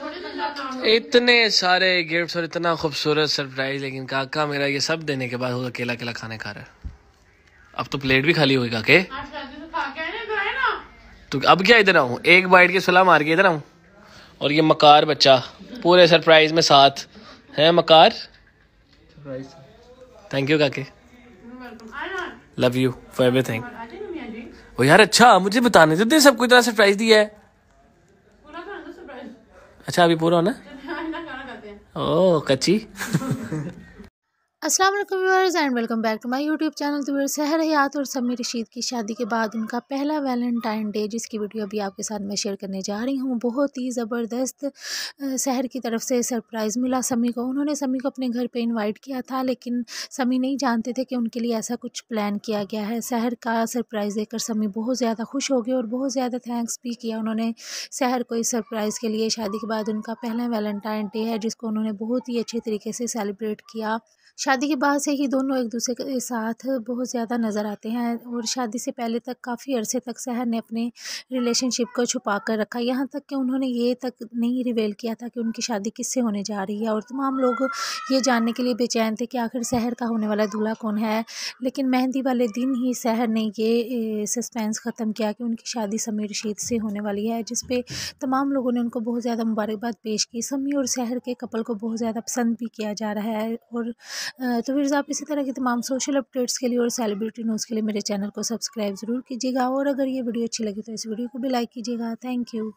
इतने सारे गिफ्ट्स और इतना खूबसूरत सरप्राइज़ लेकिन काका मेरा ये सब देने के बाद अकेला अकेला खाने खा रहा है। अब तो प्लेट भी खाली होगी काके। तो अब क्या इधर आऊँ? एक बाइट के सुला मार के इधर आऊँ? और ये मकार बच्चा, पूरे सरप्राइज़ में साथ। है मकार? थैंक यू काके। लव यू फॉर एवरीथिंग ओ यार अच्छा मुझे बताने तो दे सबको इतना सरप्राइज़ दिया है। अच्छा अभी पूरा होना? ओ कच्ची। अस्सलाम वालेकुम viewers and welcome back to my YouTube channel. तो सहर हयात और समी रशीद की शादी के बाद उनका पहला वैलेंटाइन डे, जिसकी वीडियो अभी आपके साथ मैं शेयर करने जा रही हूँ, बहुत ही ज़बरदस्त सहर की तरफ़ से सरप्राइज़ मिला समी को। उन्होंने समी को अपने घर पे इनवाइट किया था, लेकिन समी नहीं जानते थे कि उनके लिए ऐसा कुछ प्लान किया गया है। सहर का सरप्राइज़ देकर समी बहुत ज़्यादा खुश हो गए और बहुत ज़्यादा थैंक्स भी किया उन्होंने सहर को इस सरप्राइज़ के लिए। शादी के बाद उनका पहला वैलेंटाइन डे है, जिसको उन्होंने बहुत ही अच्छे तरीके से सेलिब्रेट किया। शादी के बाद से ही दोनों एक दूसरे के साथ बहुत ज़्यादा नज़र आते हैं और शादी से पहले तक काफ़ी अरसे तक सहर ने अपने रिलेशनशिप को छुपा कर रखा यहाँ तक कि उन्होंने ये तक नहीं रिवेल किया था कि उनकी शादी किससे होने जा रही है और तमाम लोग ये जानने के लिए बेचैन थे कि आखिर सहर का होने वाला दूल्हा कौन है। लेकिन मेहंदी वाले दिन ही सहर ने ये सस्पेंस ख़त्म किया कि उनकी शादी समीर रशीद से होने वाली है जिसपे तमाम लोगों ने उनको बहुत ज़्यादा मुबारकबाद पेश की। समी और सहर के कपल को बहुत ज़्यादा पसंद भी किया जा रहा है और तो फिर आप इसी तरह के तमाम सोशल अपडेट्स के लिए और सेलिब्रिटी न्यूज़ के लिए मेरे चैनल को सब्सक्राइब ज़रूर कीजिएगा और अगर ये वीडियो अच्छी लगी तो इस वीडियो को भी लाइक कीजिएगा। Thank you